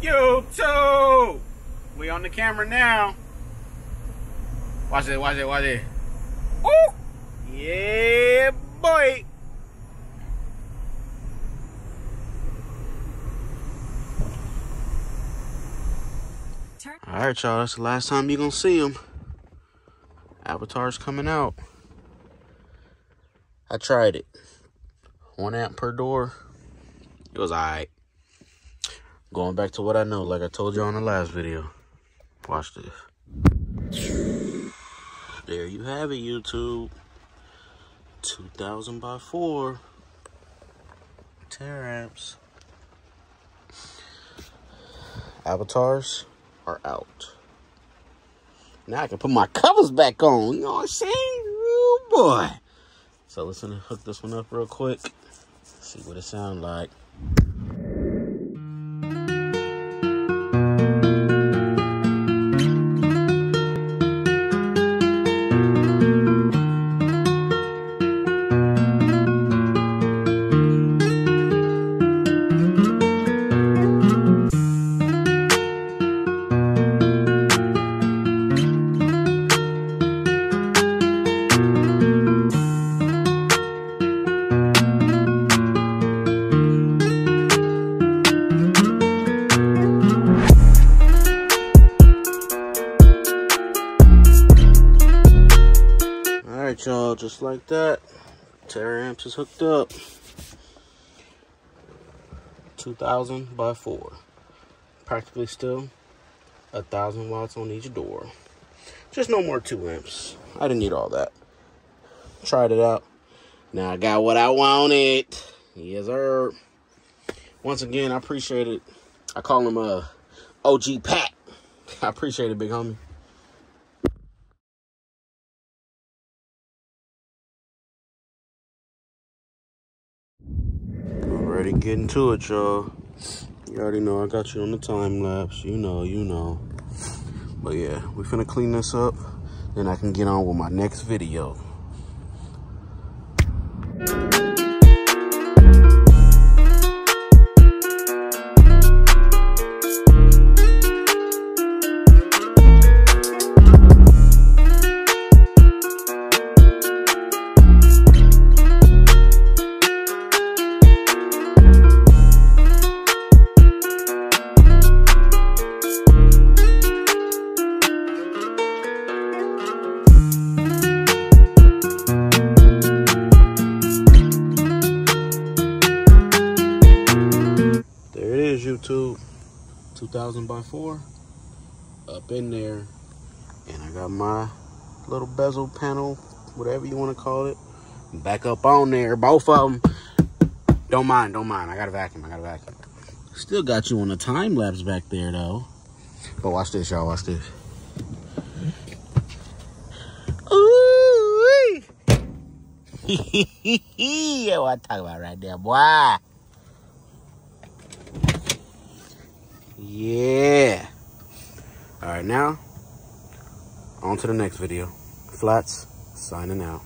YouTube! We on the camera now. Watch it, watch it, watch it. Woo! Yeah, boy! Alright, y'all, that's the last time you're gonna see him. Avatar's coming out. I tried it. One amp per door. It was alright. Going back to what I know, like I told you on the last video. Watch this. There you have it, YouTube. 2000 by 4 amps. Avatars are out. Now I can put my covers back on. You know what I'm saying? Oh boy. So let's hook this one up real quick. See what it sounds like. Alright, y'all, just like that. Taramps is hooked up. 2000 by 4. Practically still a thousand watts on each door. Just no more 2 amps. I didn't need all that. Tried it out. Now I got what I wanted. Yes, sir. Once again, I appreciate it. I call him a uh, OG Pat. I appreciate it, big homie. Already getting to it, y'all. You already know I got you on the time lapse. You know, you know. But yeah, we finna clean this up. Then I can get on with my next video. YouTube 2000 by 4 up in there and I got my little bezel panel whatever you want to call it back up on there both of them don't mind don't mind I got a vacuum I got a vacuum. Still got you on the time lapse back there though. But watch this y'all watch this. Ooh, what I talk about right there, boy. Yeah. All right, now on to the next video. Flatz signing out.